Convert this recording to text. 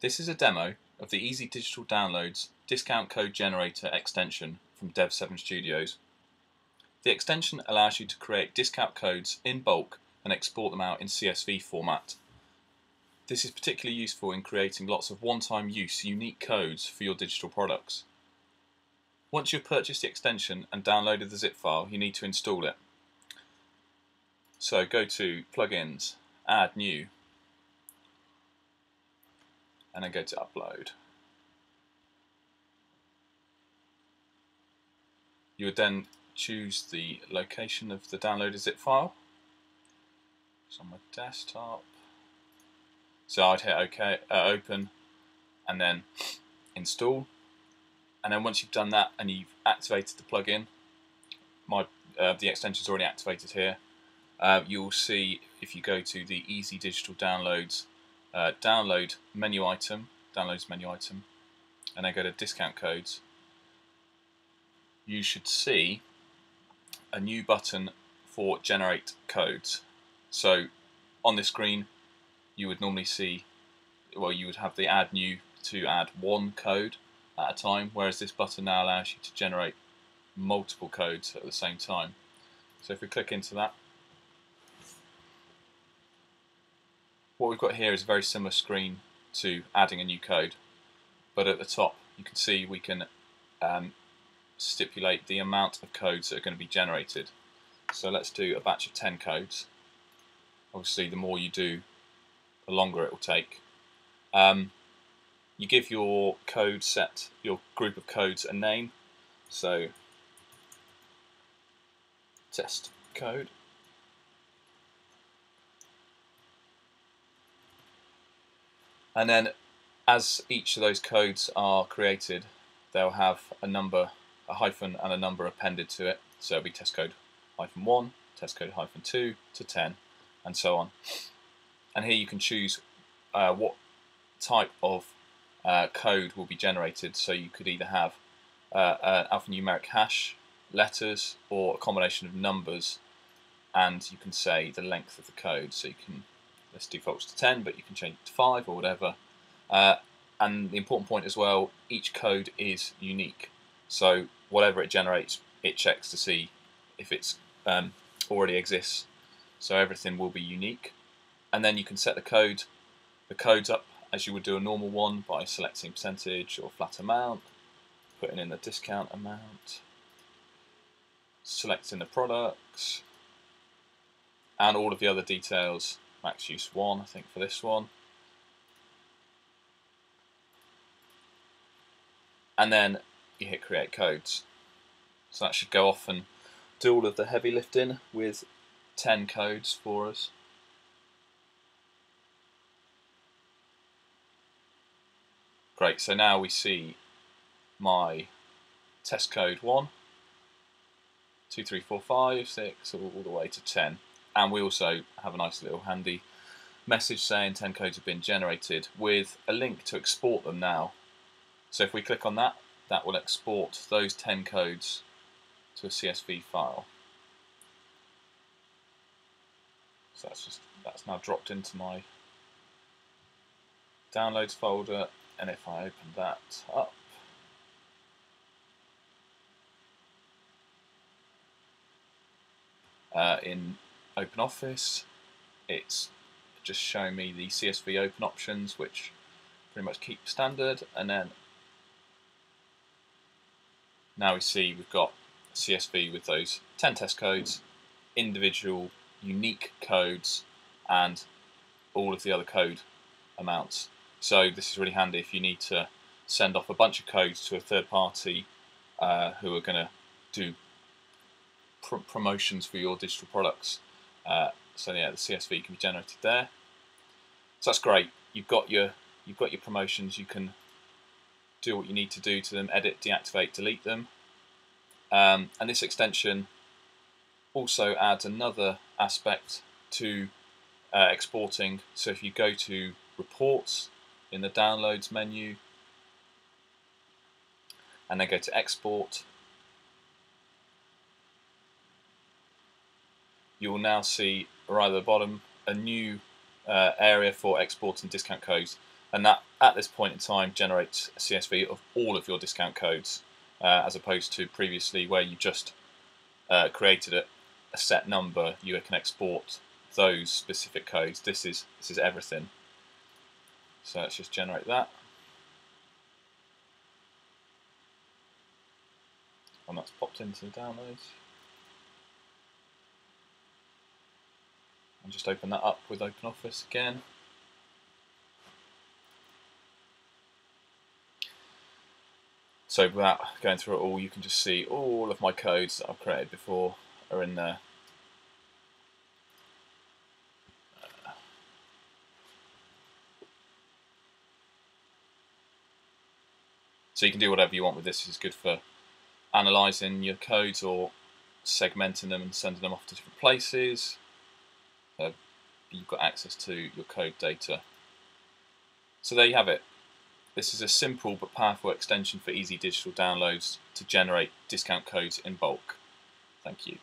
This is a demo of the Easy Digital Downloads discount code generator extension from Dev7 Studios. The extension allows you to create discount codes in bulk and export them out in CSV format. This is particularly useful in creating lots of one-time use unique codes for your digital products. Once you've purchased the extension and downloaded the zip file, you need to install it. So go to Plugins, Add New, and then go to Upload. You would then choose the location of the downloaded zip file. It's on my desktop. So I'd hit OK, uh, Open, and then Install. And then once you've done that and you've activated the plugin, my uh, the extension is already activated here. Uh, you'll see if you go to the Easy Digital Downloads uh, download menu item, downloads menu item, and then go to discount codes. You should see a new button for generate codes. So on this screen, you would normally see, well, you would have the add new to add one code at a time, whereas this button now allows you to generate multiple codes at the same time. So if we click into that, what we've got here is a very similar screen to adding a new code, but at the top you can see we can um, stipulate the amount of codes that are going to be generated. So let's do a batch of 10 codes. Obviously the more you do, the longer it will take. Um, you give your code set, your group of codes a name. So test code. And then as each of those codes are created, they'll have a number, a hyphen and a number appended to it. So it'll be test code hyphen 1, test code hyphen 2 to 10, and so on. And here you can choose uh, what type of uh, code will be generated. So you could either have uh, an alphanumeric hash, letters, or a combination of numbers, and you can say the length of the code. So you can this defaults to 10, but you can change it to 5 or whatever. Uh, and the important point as well, each code is unique. So whatever it generates, it checks to see if it's um, already exists. So everything will be unique. And then you can set the code, the codes up as you would do a normal one by selecting percentage or flat amount, putting in the discount amount, selecting the products, and all of the other details max use 1 I think for this one. And then you hit create codes. So that should go off and do all of the heavy lifting with 10 codes for us. Great, so now we see my test code 1, 2, 3, 4, 5, 6, all, all the way to 10 and we also have a nice little handy message saying 10 codes have been generated with a link to export them now. So if we click on that, that will export those 10 codes to a CSV file. So that's just that's now dropped into my downloads folder and if I open that up uh, in OpenOffice. It's just showing me the CSV open options, which pretty much keep standard. And then now we see we've got CSV with those 10 test codes, individual unique codes, and all of the other code amounts. So this is really handy if you need to send off a bunch of codes to a third party uh, who are going to do pr promotions for your digital products. Uh, so yeah, the CSV can be generated there. So that's great. You've got your you've got your promotions. You can do what you need to do to them: edit, deactivate, delete them. Um, and this extension also adds another aspect to uh, exporting. So if you go to Reports in the Downloads menu, and then go to Export, you will now see right at the bottom a new uh, area for exporting discount codes and that at this point in time generates a CSV of all of your discount codes, uh, as opposed to previously where you just uh, created a, a set number, you can export those specific codes. This is this is everything. So let's just generate that. And that's popped into the downloads. And just open that up with OpenOffice again. So without going through it all, you can just see all of my codes that I've created before are in there. So you can do whatever you want with this. It's good for analysing your codes or segmenting them and sending them off to different places. Uh, you've got access to your code data. So there you have it. This is a simple but powerful extension for easy digital downloads to generate discount codes in bulk. Thank you.